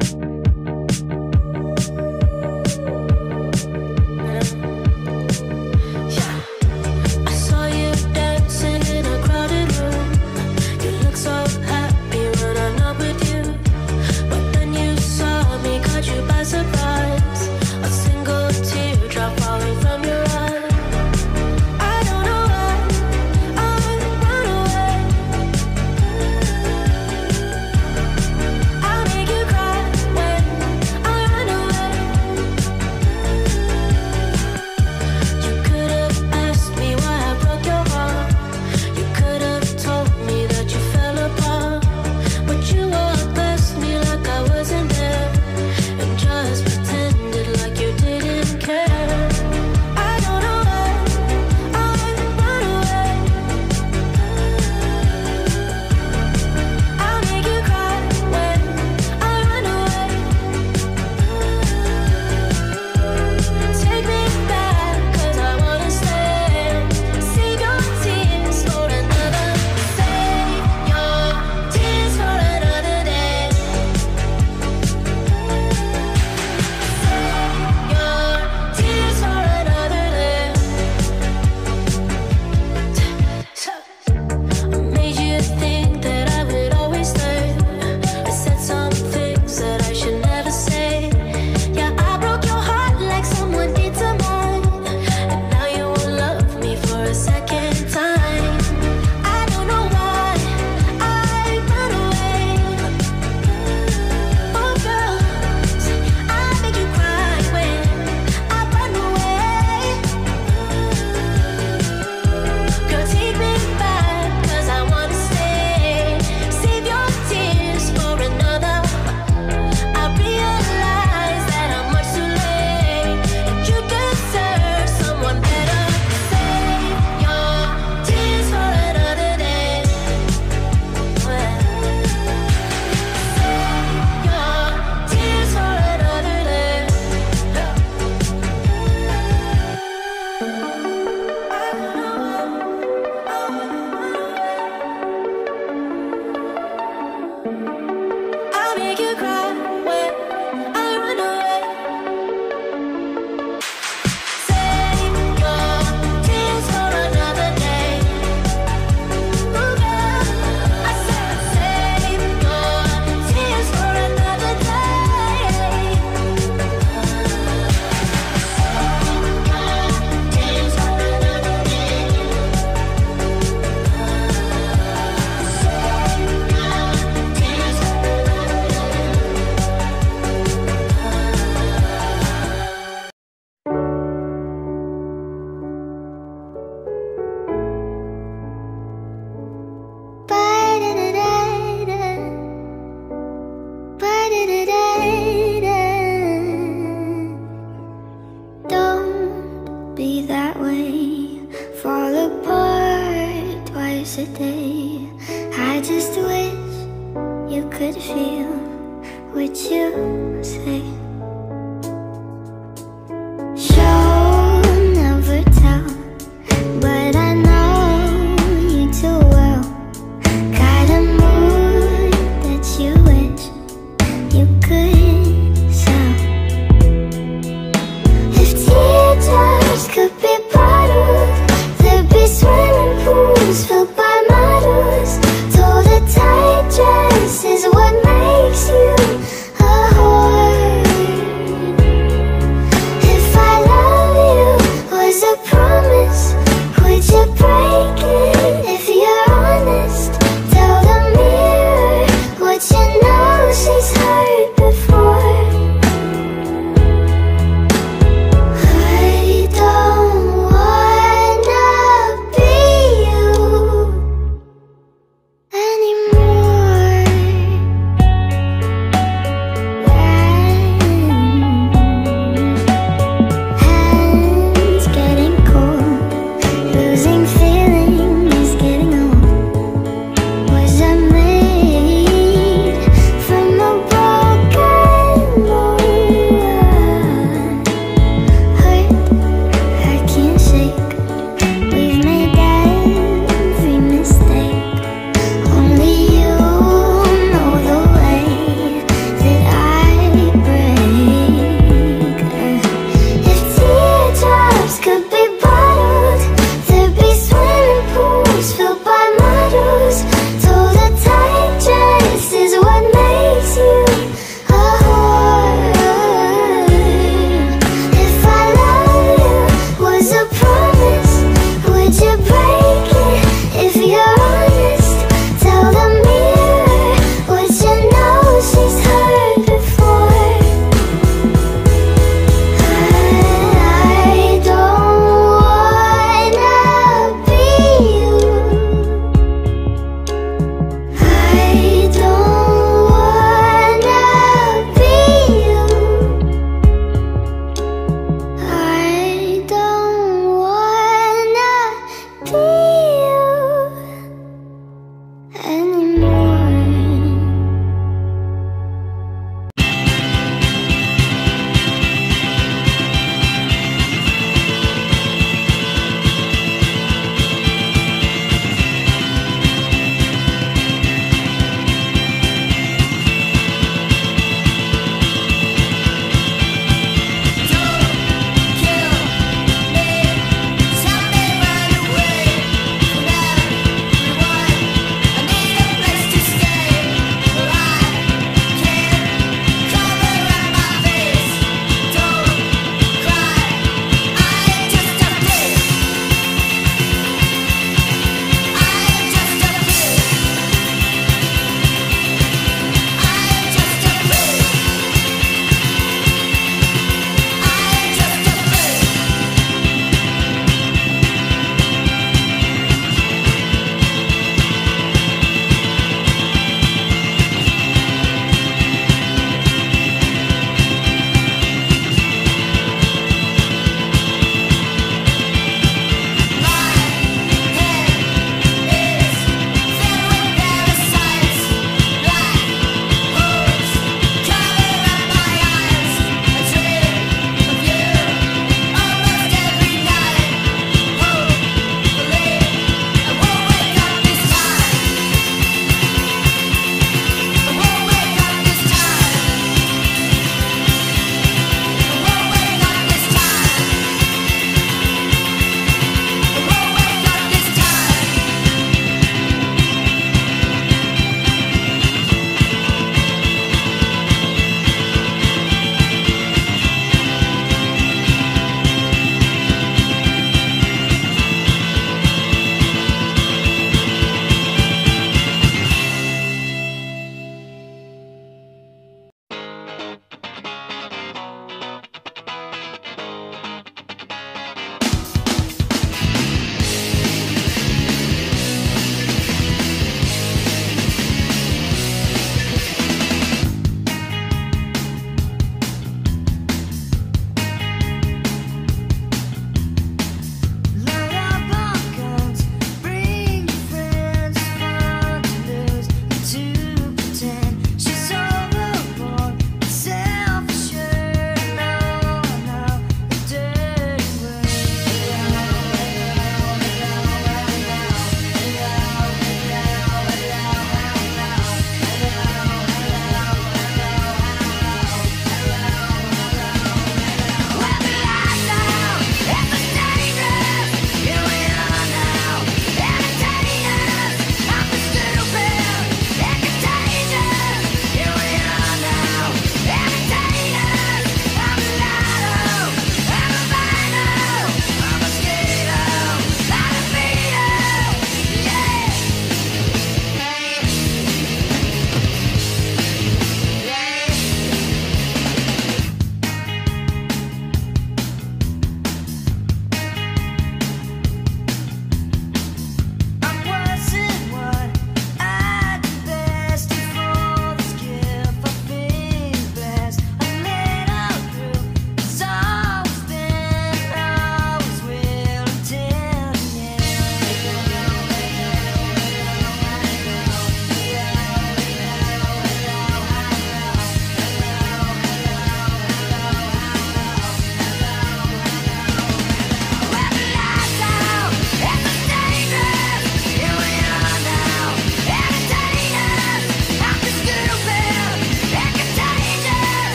Was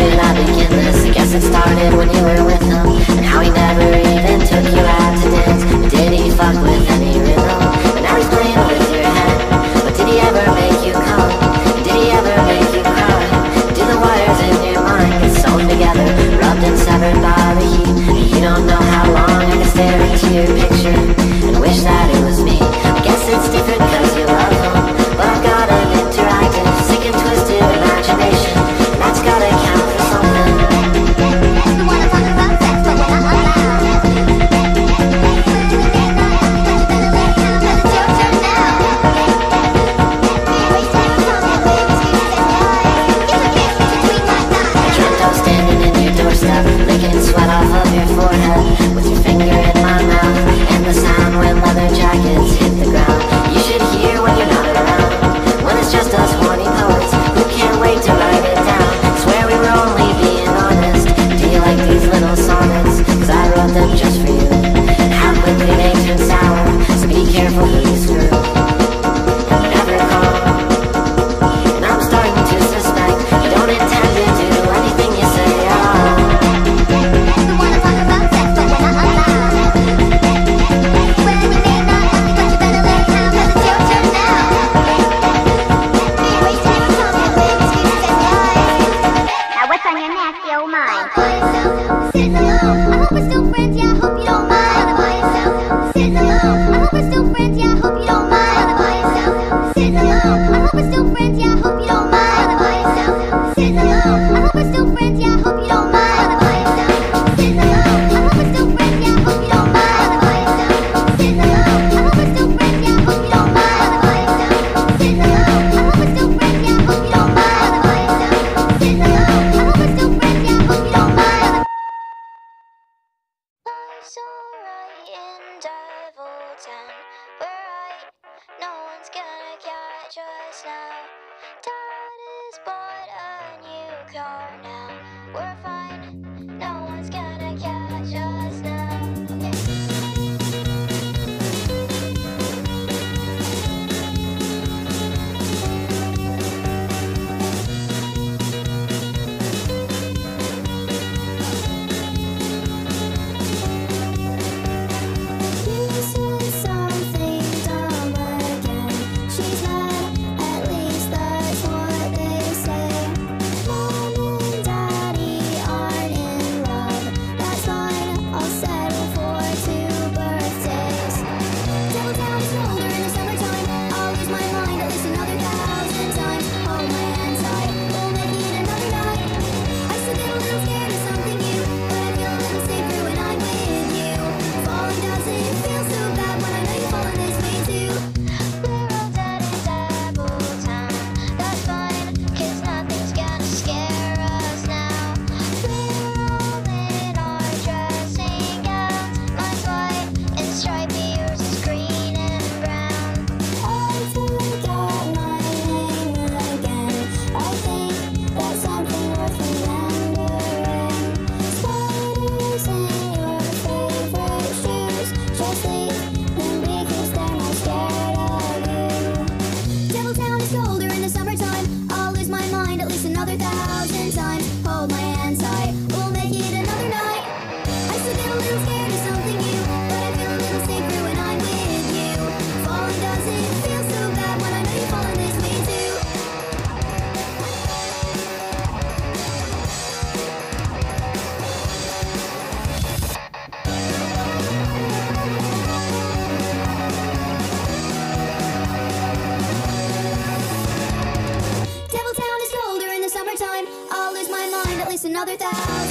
should I begin this? I guess it started when you were with him And how he never thousand times. Hold my another thousand.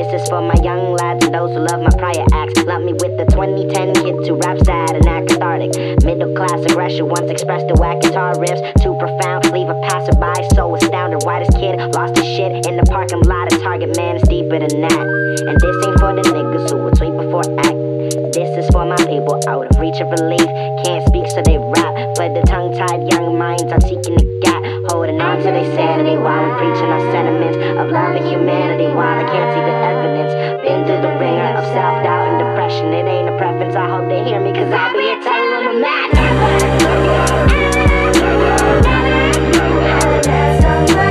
This is for my young lads and those who love my prior acts. Love me with the 2010 kid to rap sad and act cathartic. Middle class aggression once expressed to whack guitar riffs. Too profound, leave a passerby so astounded. Why this kid lost his shit in the parking lot of Target, man, it's deeper than that. And this ain't for the niggas who will tweet before act. This is for my people out of reach of relief. Can't speak, so they rap. For the tongue tied young minds, I'm seeking the gap. Holding on to their sanity while I'm preaching our sentiments of love and humanity. While I can't see the evidence, been through the ringer of self doubt and depression. It ain't a preference, I hope they hear me, cause I'll be a telling them just fine.